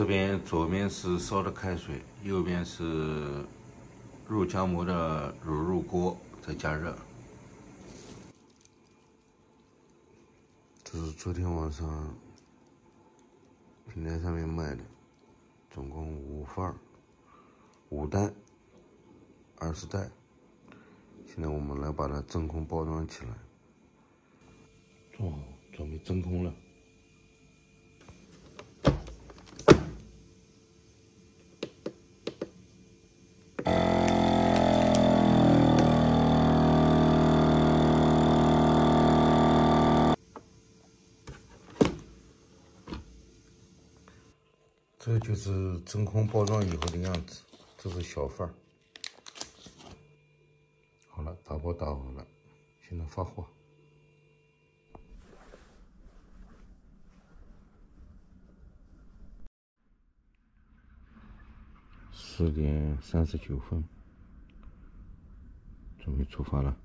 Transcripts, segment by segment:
这边左边是烧的开水，右边是肉夹馍的卤肉锅在加热。这是昨天晚上平台上面卖的，总共五份五袋，二十袋。现在我们来把它真空包装起来。哦，准备真空了。这就是真空包装以后的样子，这是小份儿。好了，打包打好了，现在发货。十点三十九分，准备出发了。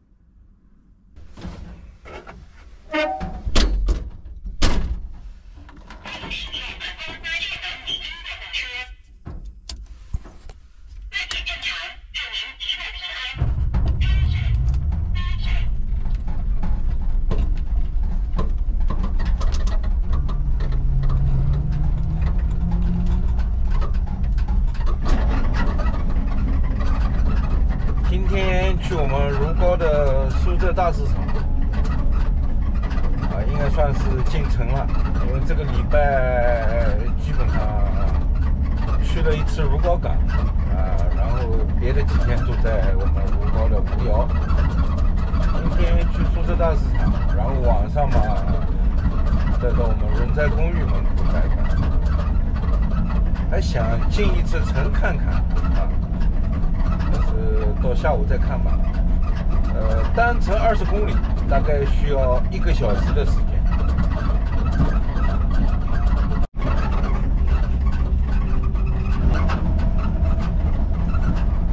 这大市场，啊，应该算是进城了，因为这个礼拜基本上去了一次如皋港，啊，然后别的几天都在我们如皋的吴窑。今天去苏浙大市场，然后晚上嘛，再到我们人才公寓门口看看，还想进一次城看看，啊。但是到下午再看吧。单程二十公里，大概需要一个小时的时间。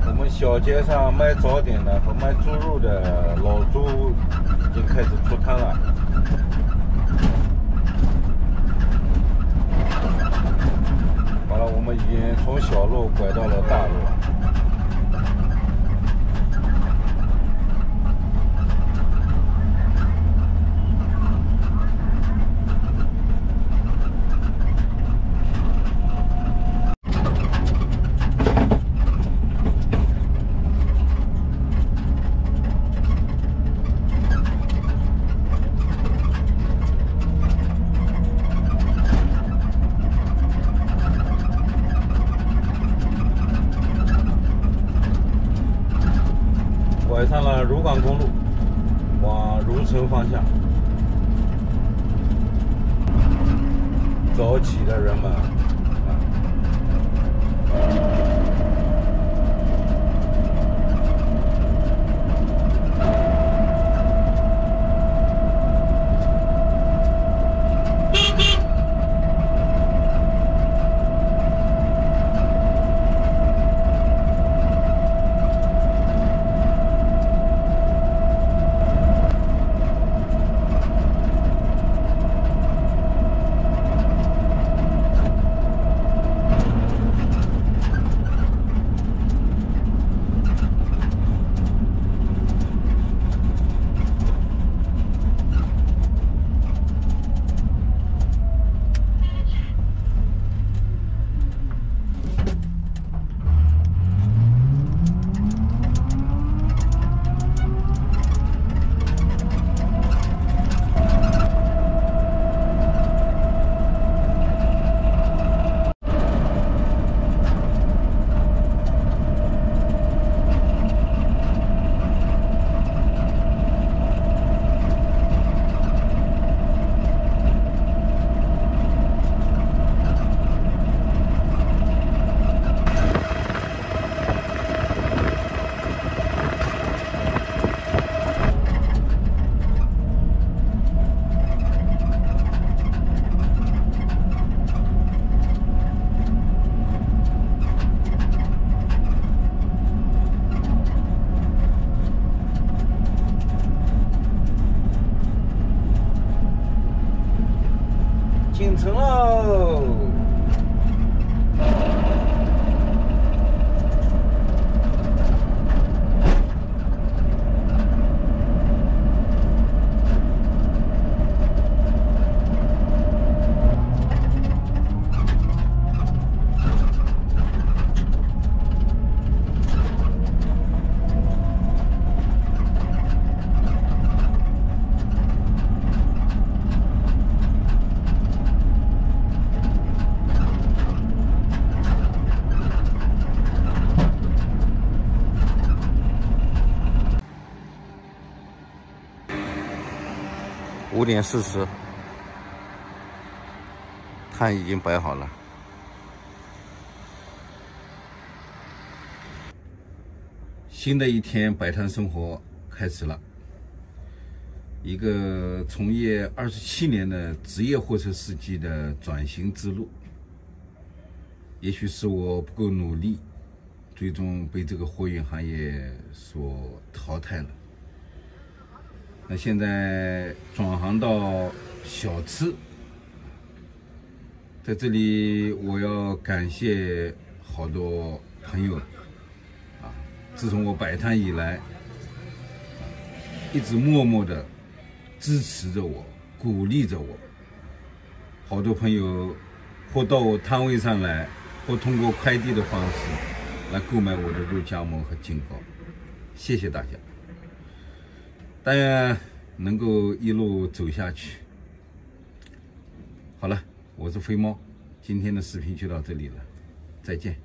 我们小街上卖早点的和卖猪肉的老猪已经开始出摊了。好了，我们已经从小路拐到了大路。上公路，往荣城方向。早起的人们。五点四十，摊已经摆好了。新的一天摆摊生活开始了。一个从业二十七年的职业货车司机的转型之路，也许是我不够努力，最终被这个货运行业所淘汰了。那现在转行到小吃，在这里我要感谢好多朋友啊！自从我摆摊以来，一直默默的。支持着我，鼓励着我。好多朋友或到我摊位上来，或通过快递的方式来购买我的肉夹馍和金糕。谢谢大家，但愿能够一路走下去。好了，我是飞猫，今天的视频就到这里了，再见。